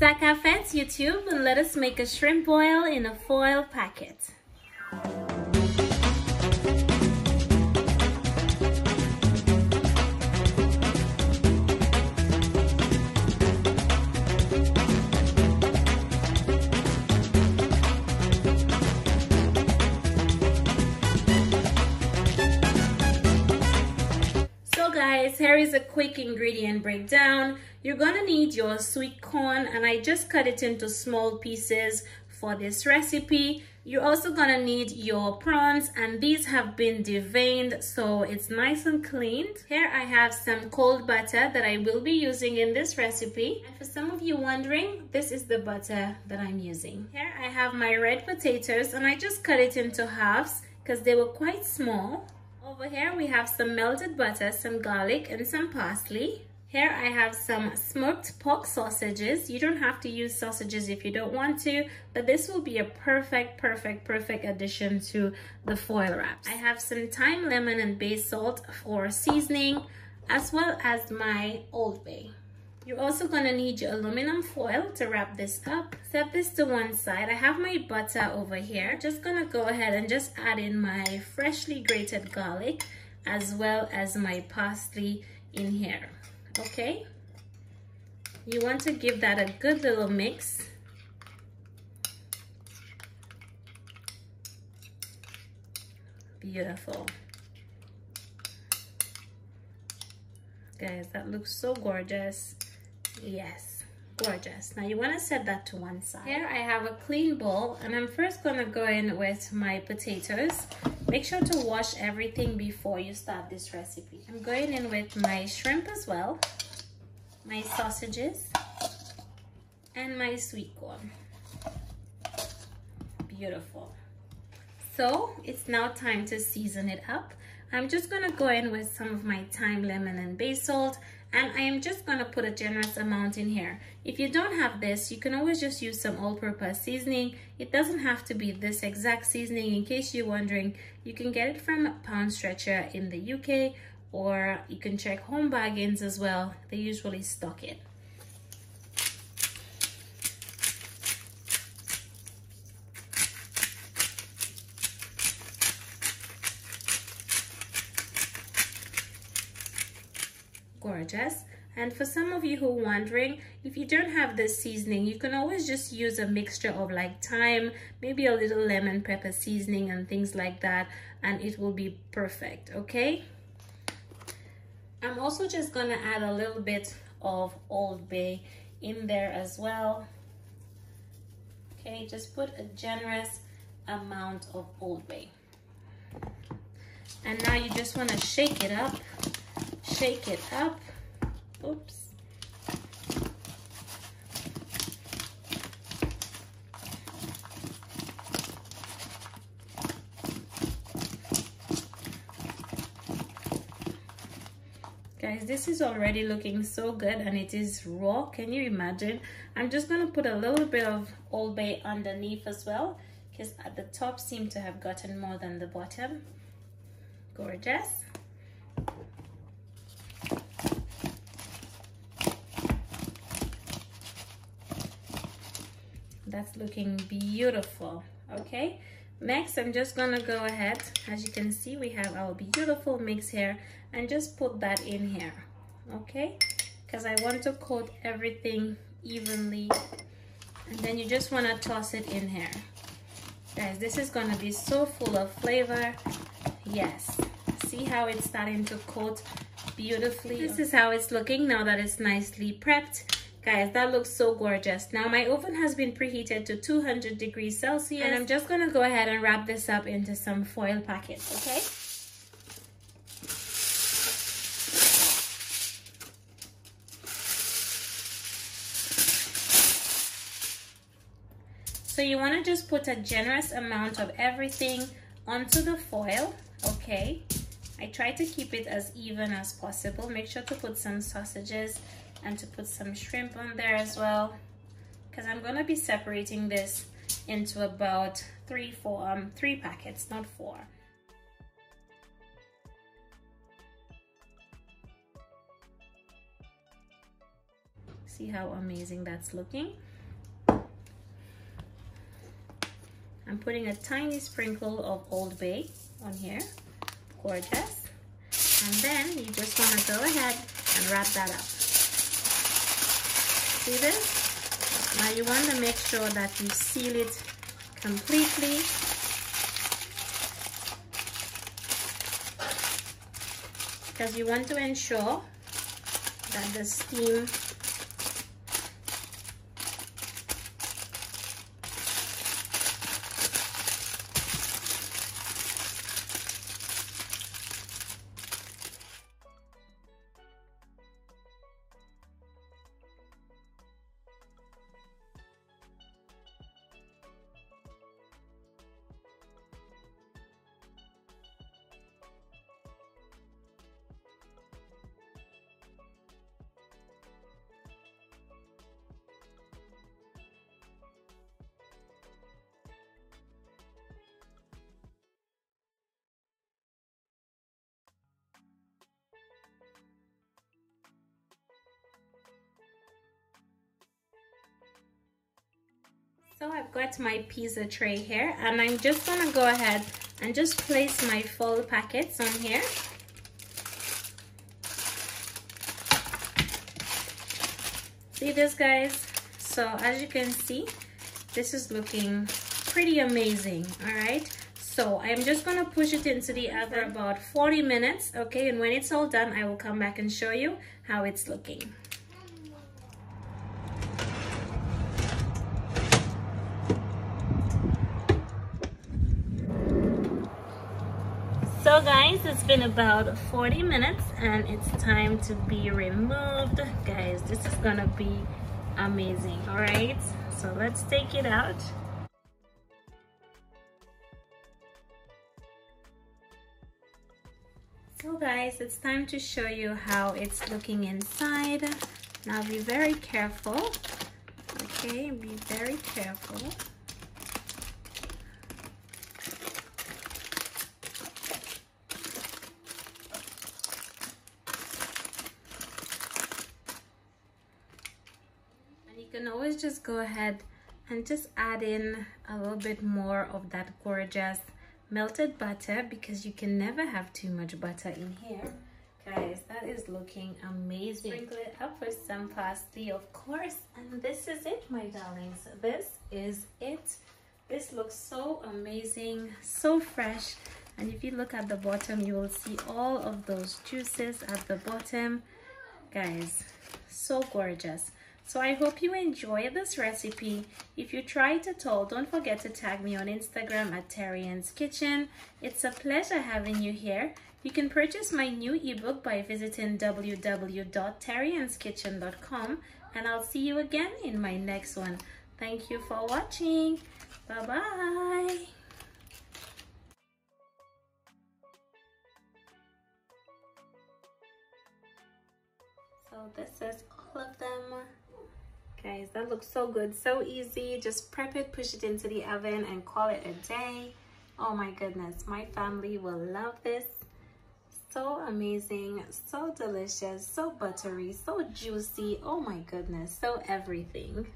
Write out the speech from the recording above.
Saka Fence YouTube let us make a shrimp boil in a foil packet. Is a quick ingredient breakdown. You're gonna need your sweet corn and I just cut it into small pieces for this recipe. You're also gonna need your prawns and these have been deveined so it's nice and cleaned. Here I have some cold butter that I will be using in this recipe. And for some of you wondering, this is the butter that I'm using. Here I have my red potatoes and I just cut it into halves because they were quite small. Over here we have some melted butter, some garlic and some parsley. Here I have some smoked pork sausages. You don't have to use sausages if you don't want to, but this will be a perfect, perfect, perfect addition to the foil wraps. I have some thyme, lemon, and bay salt for seasoning, as well as my Old Bay. You're also gonna need your aluminum foil to wrap this up. Set this to one side. I have my butter over here. Just gonna go ahead and just add in my freshly grated garlic as well as my parsley in here, okay? You want to give that a good little mix. Beautiful. Guys, that looks so gorgeous. Yes, gorgeous. Now you want to set that to one side. Here I have a clean bowl and I'm first going to go in with my potatoes. Make sure to wash everything before you start this recipe. I'm going in with my shrimp as well, my sausages, and my sweet corn. Beautiful. So it's now time to season it up. I'm just gonna go in with some of my thyme, lemon, and bay salt and I am just gonna put a generous amount in here. If you don't have this, you can always just use some all-purpose seasoning. It doesn't have to be this exact seasoning. In case you're wondering, you can get it from Poundstretcher in the UK or you can check Home Bargains as well. They usually stock it. Gorgeous. And for some of you who are wondering if you don't have this seasoning you can always just use a mixture of like thyme maybe a little lemon pepper seasoning and things like that and it will be perfect okay? I'm also just gonna add a little bit of old bay in there as well. Okay just put a generous amount of old bay. And now you just want to shake it up shake it up. Oops. guys this is already looking so good and it is raw can you imagine i'm just going to put a little bit of old bay underneath as well because at the top seem to have gotten more than the bottom gorgeous that's looking beautiful okay? Next i'm just gonna go ahead. As you can see we have our beautiful mix here and just put that in here okay? Because i want to coat everything evenly. And then you just want to toss it in here. Guys this is going to be so full of flavor. Yes. See how it's starting to coat beautifully? This is how it's looking now that it's nicely prepped Guys, that looks so gorgeous. Now my oven has been preheated to 200 degrees Celsius and I'm just gonna go ahead and wrap this up into some foil packets, okay? So you wanna just put a generous amount of everything onto the foil, okay? I try to keep it as even as possible. Make sure to put some sausages and to put some shrimp on there as well because I'm gonna be separating this into about three four um three packets not four See how amazing that's looking? I'm putting a tiny sprinkle of Old Bay on here. Gorgeous. And then you just want to go ahead and wrap that up. See this? Now you want to make sure that you seal it completely because you want to ensure that the steam So I've got my pizza tray here and I'm just gonna go ahead and just place my full packets on here. See this guys? So as you can see, this is looking pretty amazing, all right? So I'm just gonna push it into the oven about 40 minutes, okay? And when it's all done, I will come back and show you how it's looking. So guys, it's been about 40 minutes and it's time to be removed. Guys, this is gonna be amazing, all right? So let's take it out. So guys, it's time to show you how it's looking inside. Now be very careful, okay? Be very careful. Just go ahead and just add in a little bit more of that gorgeous melted butter because you can never have too much butter in here. Guys that is looking amazing. Sprinkle it up with some parsley of course. And this is it my darlings. This is it. This looks so amazing so fresh. And if you look at the bottom you will see all of those juices at the bottom. Guys so gorgeous so I hope you enjoy this recipe. If you try it at all, don't forget to tag me on Instagram at Terri-Ann's Kitchen. It's a pleasure having you here. You can purchase my new ebook by visiting www.terriannskitchen.com and I'll see you again in my next one. Thank you for watching. Bye-bye. So this is all of them guys. That looks so good. So easy. Just prep it push it into the oven and call it a day. Oh my goodness. My family will love this. So amazing. So delicious. So buttery. So juicy. Oh my goodness. So everything